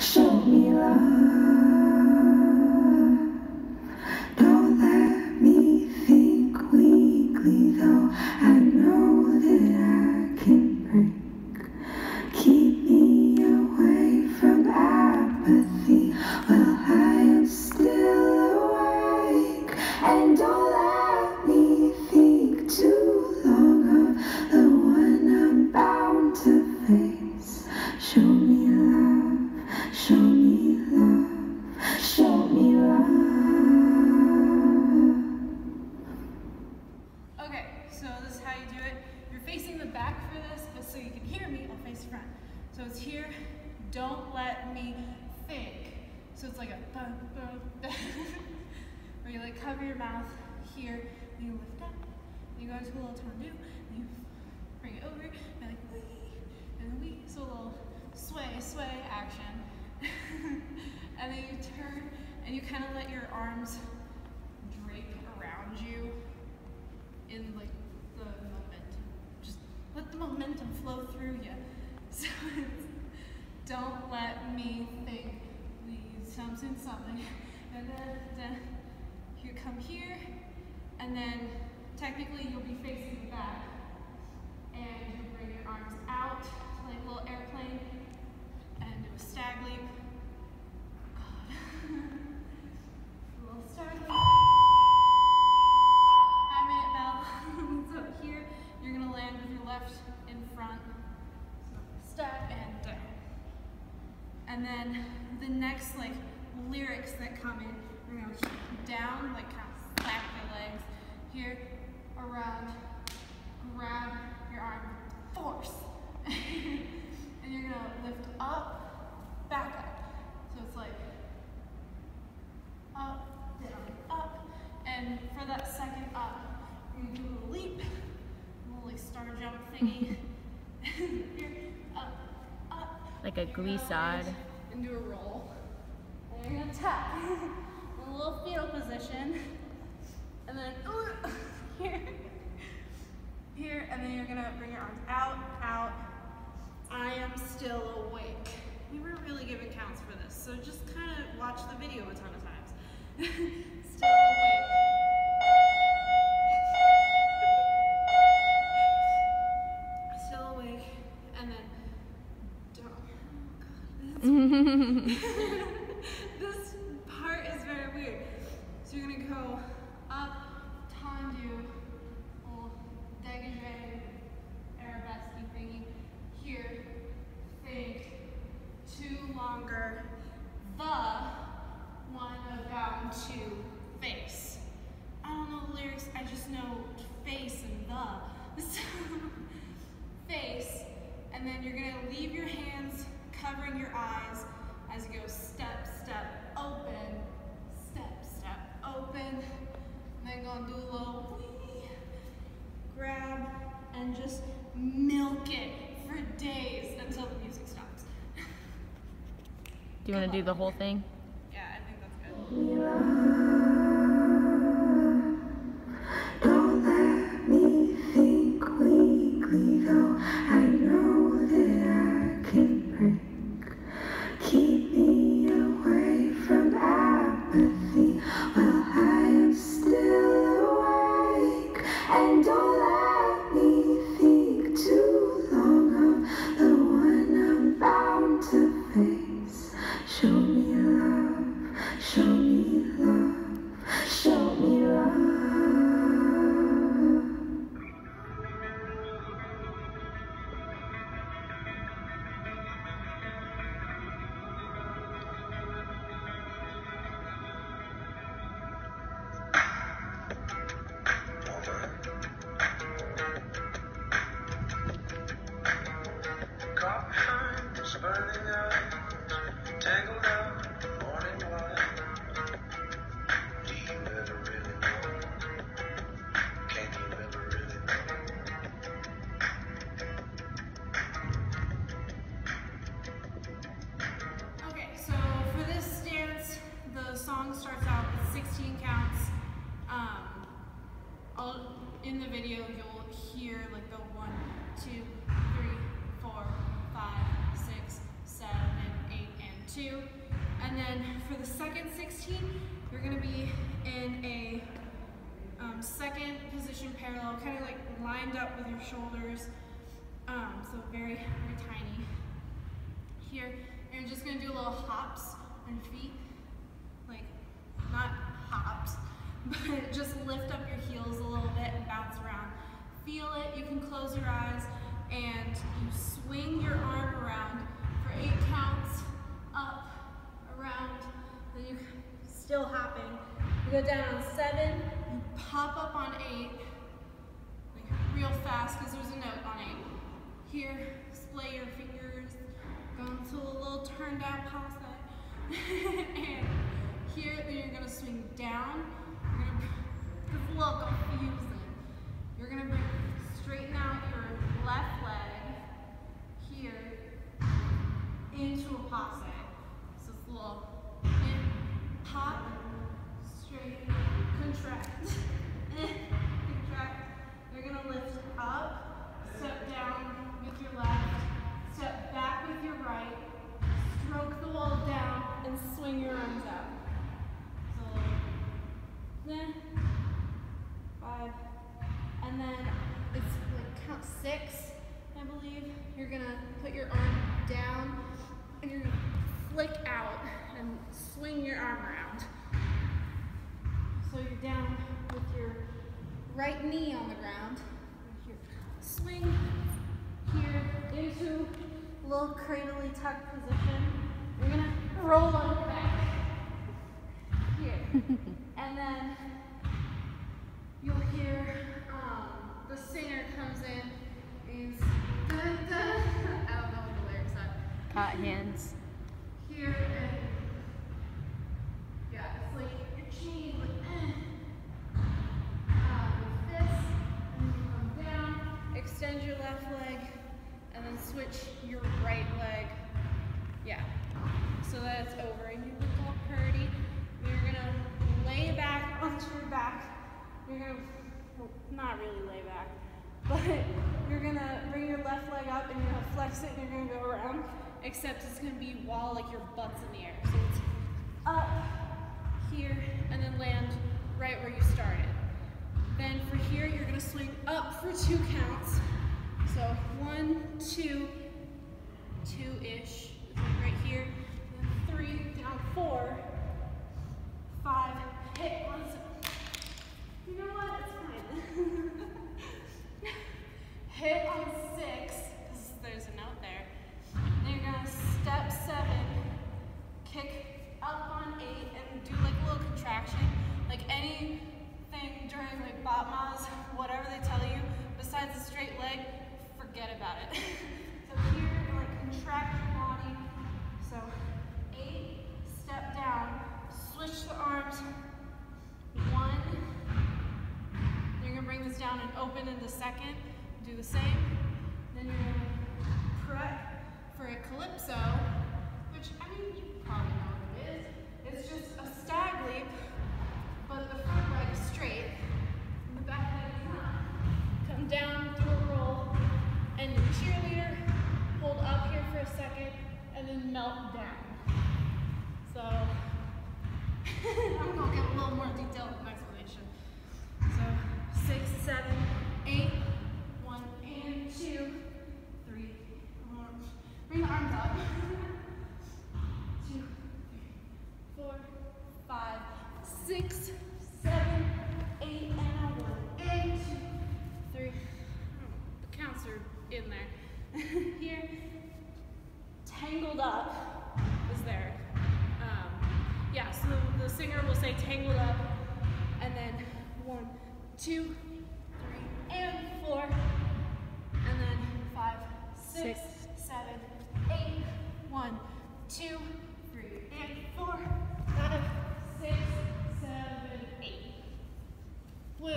Show me love. How you do it. You're facing the back for this, but so you can hear me, I'll face front. So it's here, don't let me think. So it's like a bum, bum, bum. where you like cover your mouth here, then you lift up, then you go into a little tendu, then you bring it over, and like wee, and wee, so a little sway, sway action. and then you turn, and you kind of let your arms drape around you in like the momentum. Just let the momentum flow through you. So don't let me think we something something. And then, then you come here and then technically you'll be facing the back. And you bring your arms out like a little airplane and do a stag leap. God. a little stag leap. Hi, Minute Bell. so here, you're gonna land with your left in front. So step and down. And then the next like lyrics that come in, you're gonna keep down, like kind of slap your legs. Here, around, grab your arm, force. and you're gonna lift up, back up. So it's like up, down, up. And for that second up, you're do a little leap, a little like star jump thingy. Here, up, up. Like a glissade. And do a roll. And you're gonna tap. In a little fetal position. And then here, here, and then you're gonna bring your arms out, out. I am still awake. We weren't really given counts for this, so just kind of watch the video a ton of times. still awake. Still awake, and then don't. Oh this part is very weird. So you're gonna go up, tendu, little dégagé, arabesque thingy. Here, think, two longer, the one about to face. I don't know the lyrics, I just know face and the. So, face, and then you're gonna leave your hands covering your eyes as you go step, step, open, step, step, open, and then gonna do a little wee, grab, and just milk it for days until the music stops. Do you want to do the whole thing? Yeah, I think that's good. In the video, you'll hear like the one, two, three, four, five, six, seven, eight, and two. And then for the second 16, you're gonna be in a um, second position parallel, kind of like lined up with your shoulders. Um, so very, very tiny. Here, And you're just gonna do little hops on your feet. Like, not hops, but just lift up your heels a little bit and bounce around. Feel it, you can close your eyes, and you swing your arm around for eight counts, up, around, then you still hopping. You go down on seven, you pop up on eight, like real fast because there's a note on eight. Here, splay your fingers, go into a little turn down passe. and here, then you're gonna swing down. Is a little confusing. You're gonna bring, straighten out your left leg here into a passe. So it's a little in, pop, straight, contract, contract. You're gonna lift up, step down with your left, step back with your right, stroke the wall down, and swing your arms out. So, five, and then it's like count six, I believe. You're gonna put your arm down and you're gonna flick out and swing your arm around. So you're down with your right knee on the ground. Here. Swing here into a little cradly tuck position. You're gonna roll on your back. Here. and then you'll hear um, the singer comes in and he's dun, dun. I don't know what the lyrics are. Hot hands. Here and yeah, it's like your like eh. Uh, with this, and you come down, extend your left leg, and then switch your right leg. Yeah. So that's over. And you look all pretty. You're gonna lay back onto your back. You're gonna not really lay back, but you're gonna bring your left leg up and you're gonna flex it and you're gonna go around. Except it's gonna be while like your butt's in the air. So it's up here and then land right where you started. Then for here, you're gonna swing up for two counts. So one, two, two-ish, right here. Three, down four, the second. Do the same. Then you're gonna prep for a calypso, which I mean you probably know what it is. It's just a stag leap, but the front leg is straight, and the back leg is not. Come down, do a roll, and your cheerleader, hold up here for a second, and then melt down. So I'm gonna get a little more detailed explanation. So six, seven, two, three. Bring the arms up. Two, three, four, five, six, seven, eight, and one, and two, three. The counts are in there. Here, tangled up is there. Um, yeah, so the singer will say tangled up, and then one, two, three, and six, seven, eight, one, two, three, and four, five, six, seven, eight, out. Blue.